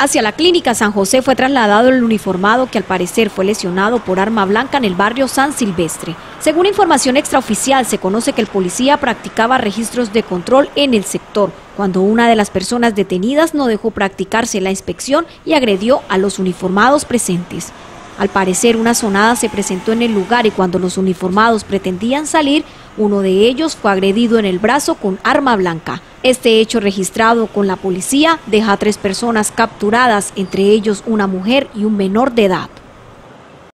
Hacia la clínica San José fue trasladado el uniformado que al parecer fue lesionado por arma blanca en el barrio San Silvestre. Según información extraoficial, se conoce que el policía practicaba registros de control en el sector, cuando una de las personas detenidas no dejó practicarse la inspección y agredió a los uniformados presentes. Al parecer, una sonada se presentó en el lugar y cuando los uniformados pretendían salir, uno de ellos fue agredido en el brazo con arma blanca. Este hecho registrado con la policía deja a tres personas capturadas, entre ellos una mujer y un menor de edad.